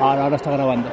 Ahora, ahora está grabando.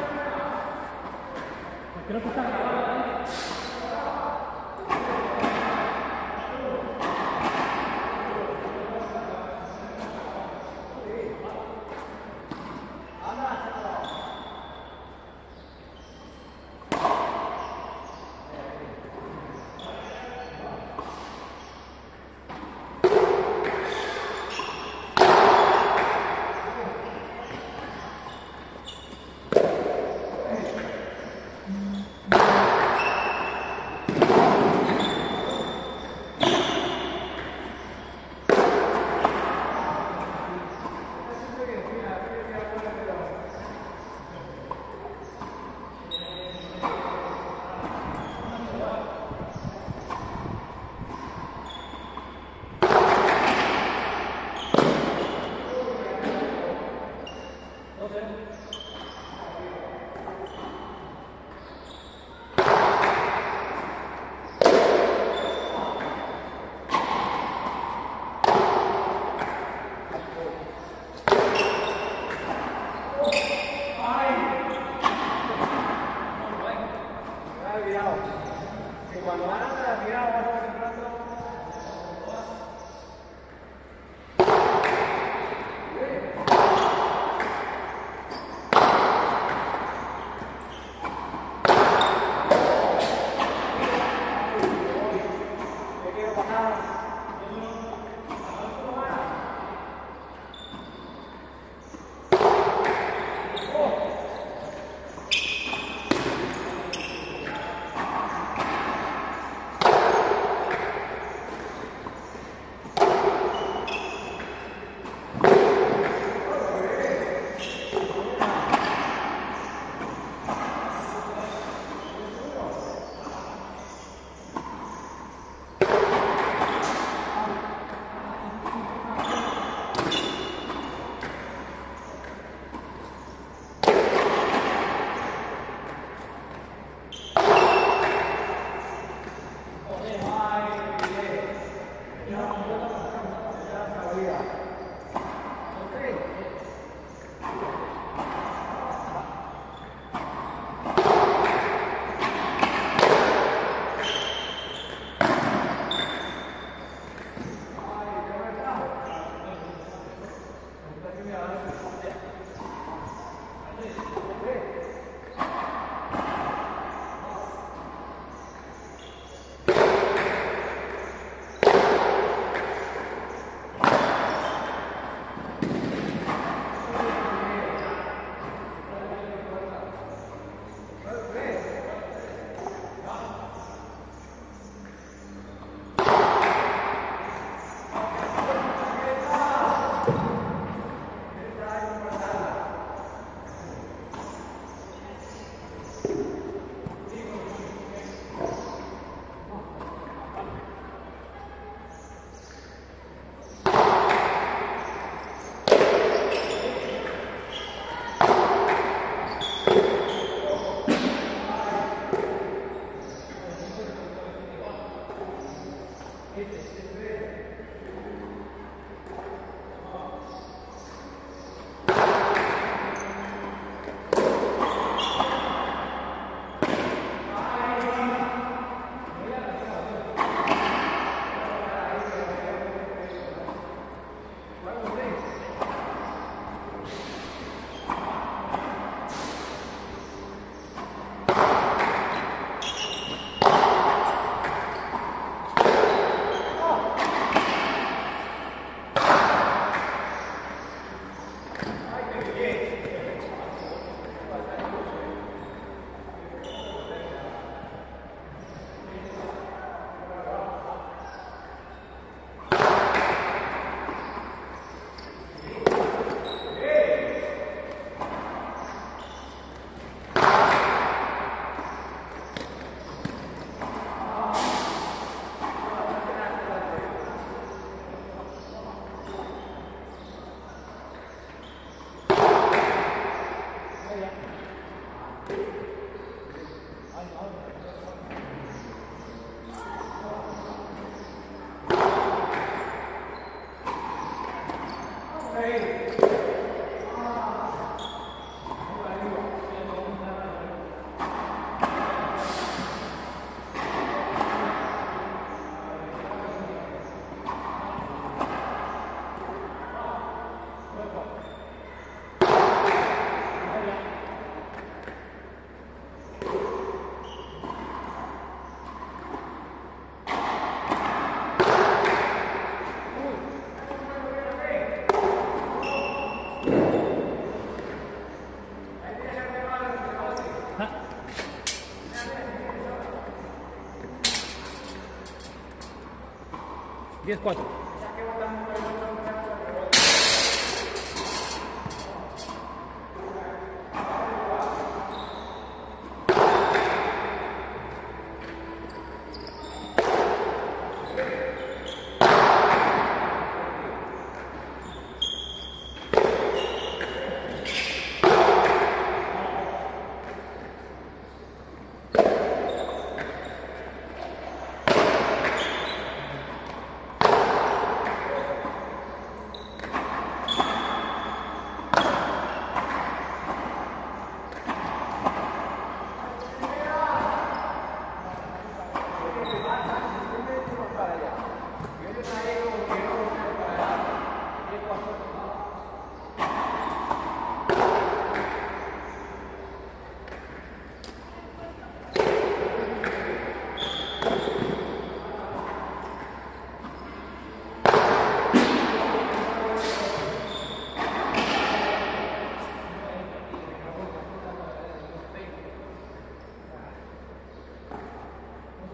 10-4.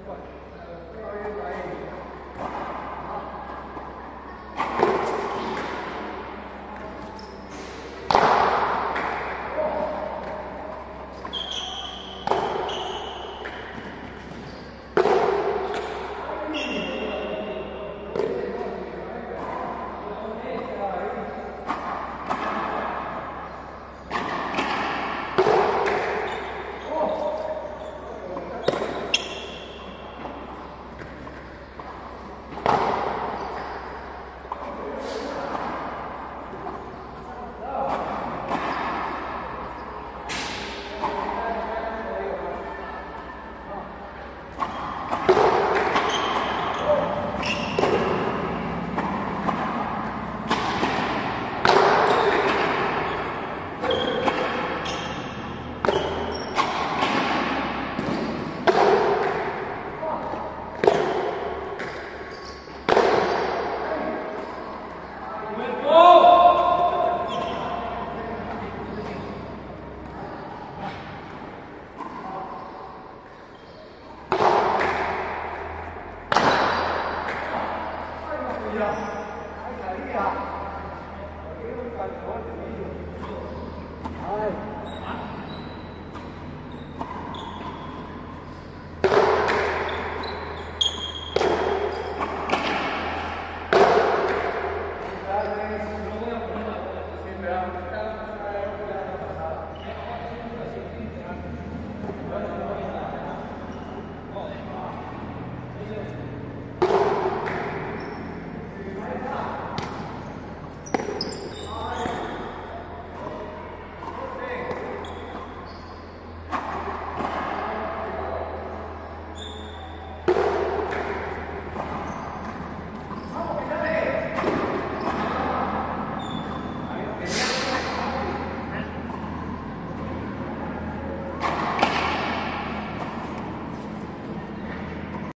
Thank uh, you.